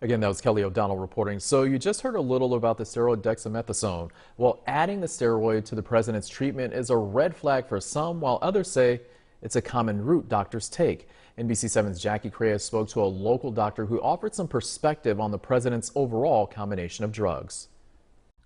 Again, that was Kelly O'Donnell reporting. So you just heard a little about the steroid dexamethasone. Well, adding the steroid to the president's treatment is a red flag for some, while others say it's a common route doctors take. NBC7's Jackie Crea spoke to a local doctor who offered some perspective on the president's overall combination of drugs.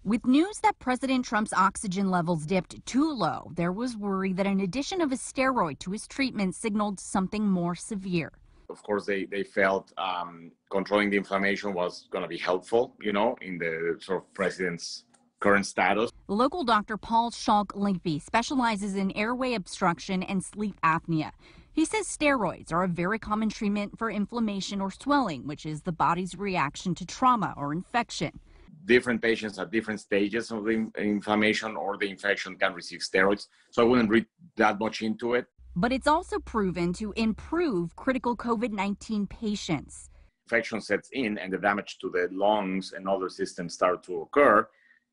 With news that President Trump's oxygen levels dipped too low, there was worry that an addition of a steroid to his treatment signaled something more severe. Of course, they, they felt um, controlling the inflammation was going to be helpful, you know, in the sort of president's current status. Local doctor Paul Schalch Lepe specializes in airway obstruction and sleep apnea. He says steroids are a very common treatment for inflammation or swelling, which is the body's reaction to trauma or infection. Different patients at different stages of the inflammation or the infection can receive steroids, so I wouldn't read that much into it but it's also proven to improve critical COVID 19 patients. Infection sets in and the damage to the lungs and other systems start to occur.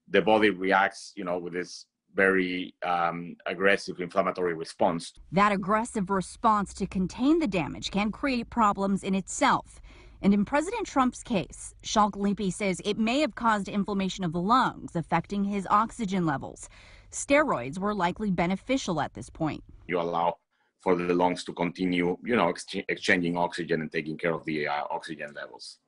The body reacts, you know, with this very um, aggressive inflammatory response. That aggressive response to contain the damage can create problems in itself. And in President Trump's case, Schalch Lepe says it may have caused inflammation of the lungs, affecting his oxygen levels. Steroids were likely beneficial at this point. You allow for the lungs to continue, you know, ex exchanging oxygen and taking care of the uh, oxygen levels.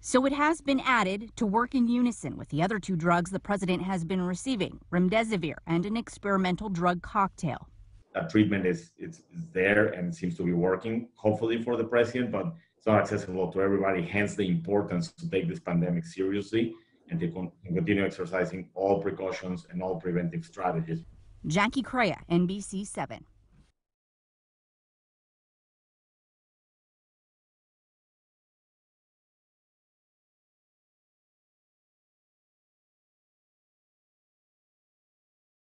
So it has been added to work in unison with the other two drugs the president has been receiving, remdesivir and an experimental drug cocktail. That treatment is it's, there and seems to be working, hopefully for the president, but it's not accessible to everybody. Hence the importance to take this pandemic seriously and to continue exercising all precautions and all preventive strategies. Jackie Crea, NBC 7.